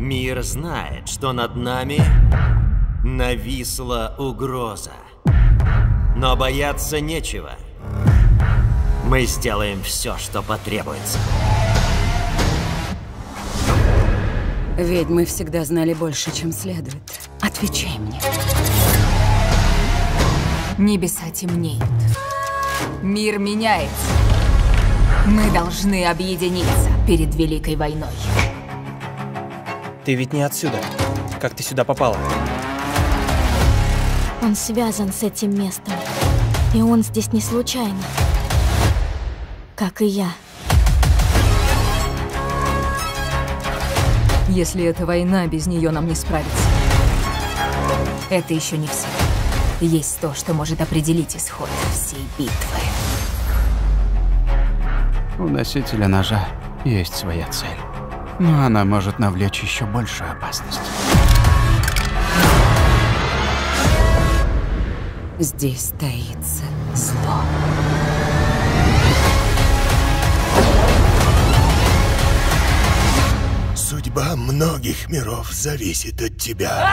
Мир знает, что над нами нависла угроза. Но бояться нечего. Мы сделаем все, что потребуется. Ведьмы всегда знали больше, чем следует. Отвечай мне. Небеса темнеют. Мир меняется. Мы должны объединиться перед Великой войной. Ты ведь не отсюда. Как ты сюда попала? Он связан с этим местом. И он здесь не случайно. Как и я. Если это война, без нее нам не справиться. Это еще не все. Есть то, что может определить исход всей битвы. У носителя ножа есть своя цель. Но она может навлечь еще большую опасность. Здесь таится зло. Судьба многих миров зависит от тебя.